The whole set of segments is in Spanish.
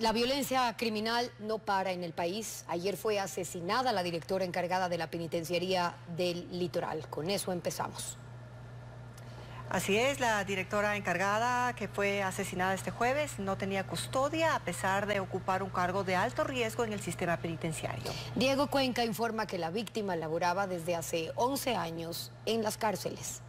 La violencia criminal no para en el país. Ayer fue asesinada la directora encargada de la penitenciaría del litoral. Con eso empezamos. Así es, la directora encargada que fue asesinada este jueves no tenía custodia a pesar de ocupar un cargo de alto riesgo en el sistema penitenciario. Diego Cuenca informa que la víctima laboraba desde hace 11 años en las cárceles.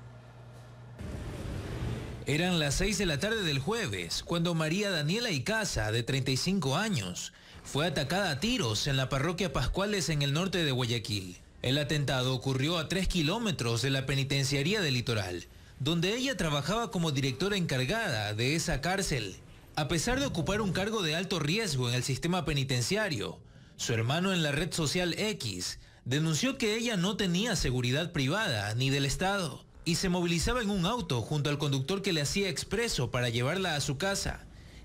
Eran las 6 de la tarde del jueves, cuando María Daniela Icaza, de 35 años, fue atacada a tiros en la parroquia Pascuales en el norte de Guayaquil. El atentado ocurrió a 3 kilómetros de la penitenciaría del litoral donde ella trabajaba como directora encargada de esa cárcel. A pesar de ocupar un cargo de alto riesgo en el sistema penitenciario, su hermano en la red social X denunció que ella no tenía seguridad privada ni del Estado y se movilizaba en un auto junto al conductor que le hacía expreso para llevarla a su casa,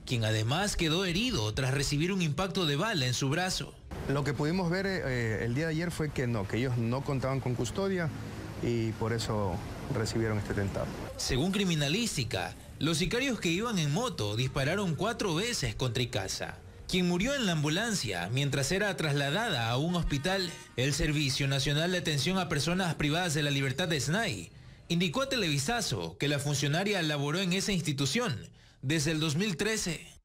quien además quedó herido tras recibir un impacto de bala en su brazo. Lo que pudimos ver eh, el día de ayer fue que no, que ellos no contaban con custodia y por eso recibieron este atentado. Según criminalística, los sicarios que iban en moto dispararon cuatro veces contra Icaza, quien murió en la ambulancia mientras era trasladada a un hospital. El Servicio Nacional de Atención a Personas Privadas de la Libertad de SNAI indicó a Televisazo que la funcionaria laboró en esa institución desde el 2013.